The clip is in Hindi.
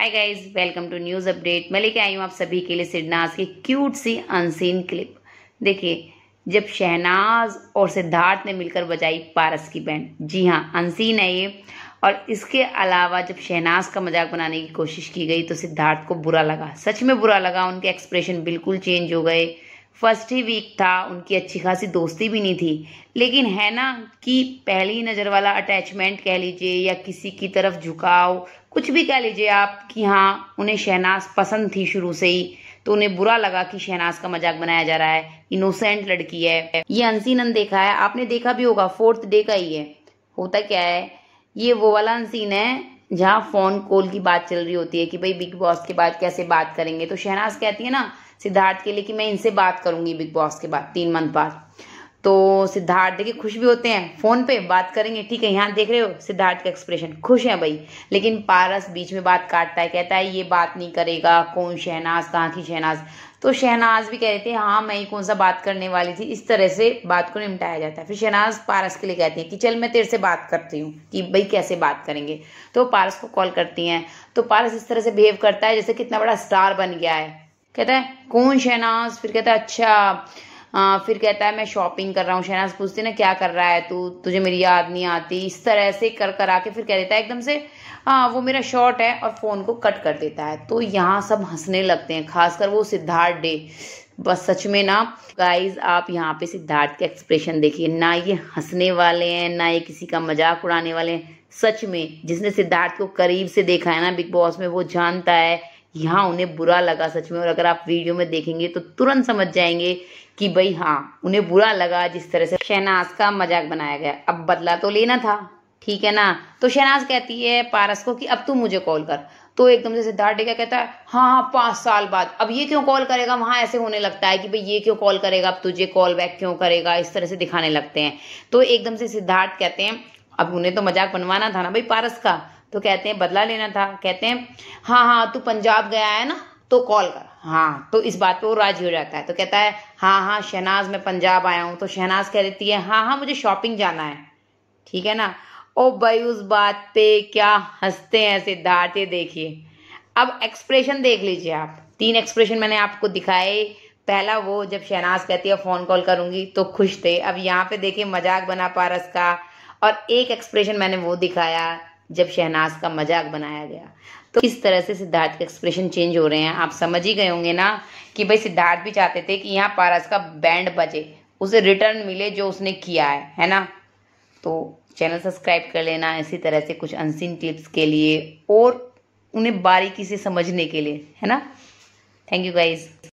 Hi guys welcome to news update मैं लेके आई हूँ आप सभी के लिए सिद्धनाज की क्यूट सी अनसीन क्लिप देखिए, जब शहनाज और सिद्धार्थ ने मिलकर बजाई पारस की बैंड जी हाँ अनसीन है ये। और इसके अलावा जब शहनाज का मज़ाक बनाने की कोशिश की गई तो सिद्धार्थ को बुरा लगा। सच में बुरा लगा, उनके एक्सप्रेशन बिल्कुल चेंज हो गए। फ़र्स्ट ही वीक था, उनकी अच्छी खासी दोस्ती भी नहीं थी। लेकिन है ना कि पहली नज़र वाला अटैचमेंट कह लीजिए या किसी की तरफ़ झुकाव, कुछ भी कह लीजिए आप कि हाँ उन्हें शहनाज पसंद थी शुरू से ही तो उन्हें बुरा लगा कि शहनाज का मज़ाक बनाया जा रहा है इनोसेंट लड़की है। ये अनसीन देखा है, आपने देखा भी होगा फोर्थ डे का ही है। होता क्या है, ये वो वाला अनसीन है जहाँ फ़ोन कॉल की बात चल रही होती है कि भाई बिग बॉस के बाद कैसे बात करेंगे तो शहनाज कहती है ना सिद्धार्थ के लिए कि मैं इनसे बात करूँगी बिग बॉस के बाद, तीन मंथ बाद। तो सिद्धार्थ, देखिए, खुश भी होते हैं। फ़ोन पे बात करेंगे, ठीक है, यहाँ देख रहे हो सिद्धार्थ का एक्सप्रेशन खुश है भाई। लेकिन पारस बीच में बात काटता है, कहता है, ये बात नहीं करेगा, कौन शहनाज, कहाँ की शहनाज? तो शहनाज भी कह रहे थे हाँ मैं ही कौन सा बात करने वाली थी। इस तरह से बात को निपटाया जाता है। फिर शहनाज पारस के लिए कहती है कि, चल, मैं तेरे से बात करती हूँ कि भाई कैसे बात करेंगे? तो पारस को कॉल करती हैं। तो पारस इस तरह से बिहेव करता है, जैसे कितना बड़ा स्टार बन गया है। कहता है, कौन शहनाज? फिर कहता है अच्छा आ, फिर कहता है मैं शॉपिंग कर रहा हूँ शहनाज पूछती ना क्या कर रहा है तू? तुझे मेरी याद नहीं आती? इस तरह से कर कर आके फिर कह देता है एकदम से हाँ वो मेरा शॉर्ट है और फ़ोन को कट कर देता है। तो यहाँ सब हंसने लगते हैं खासकर वो सिद्धार्थ डे। बस सच में ना गाइज़ आप यहाँ पे सिद्धार्थ के एक्सप्रेशन देखिए ना ये हंसने वाले हैं ना ये किसी का मज़ाक उड़ाने वाले हैं। सच में जिसने सिद्धार्थ को करीब से देखा है ना बिग बॉस में वो जानता है यहाँ उन्हें बुरा लगा सच में, और अगर आप वीडियो में देखेंगे तो तुरंत समझ जाएँगे कि भाई हाँ उन्हें बुरा लगा जिस तरह से शहनाज का मज़ाक बनाया गया। अब बदला तो लेना था, ठीक है ना? तो शहनाज कहती है पारस को कि अब तू मुझे कॉल कर। तो एकदम से सिद्धार्थ क्या कहता है हाँ हाँ पाँच साल बाद। अब ये क्यों कॉल करेगा? वहाँ ऐसे होने लगता है कि भाई ये क्यों कॉल करेगा? अब तुझे कॉल बैक क्यों करेगा? इस तरह से दिखाने लगते हैं। तो एकदम से सिद्धार्थ कहते हैं अब उन्हें तो मज़ाक बनवाना था ना भाई पारस का। तो कहते हैं, बदला लेना था। कहते हैं हाँ हाँ तू पंजाब गया है ना तो कॉल कर। हाँ तो इस बात पे वो राज़ी हो जाता है। तो कहता है हाँ हाँ शहनाज, मैं पंजाब आया हूँ। तो शहनाज कह देती है हाँ हाँ मुझे शॉपिंग जाना है। ठीक है ना? ओ भाई, उस बात पे क्या हँसते हैं, सिद्धार्थ ये देखिए। अब एक्सप्रेशन देख लीजिए आप। तीन एक्सप्रेशन मैंने आपको दिखाए। पहला वो, जब शहनाज कहती है, फ़ोन कॉल करूँगी तो खुश थे। अब यहाँ पे देखिए, मज़ाक बना पारस का। और एक एक्सप्रेशन मैंने वो दिखाया जब शहनाज का मज़ाक बनाया गया। तो इस तरह से सिद्धार्थ के एक्सप्रेशन चेंज हो रहे हैं। आप समझ ही गए होंगे ना कि भाई सिद्धार्थ भी चाहते थे कि यहाँ पारस का बैंड बजे, उसे रिटर्न मिले जो उसने किया है है ना? तो चैनल सब्सक्राइब कर लेना इसी तरह से कुछ अनसीन टिप्स के लिए और उन्हें बारीकी से समझने के लिए, है ना? Thank you guys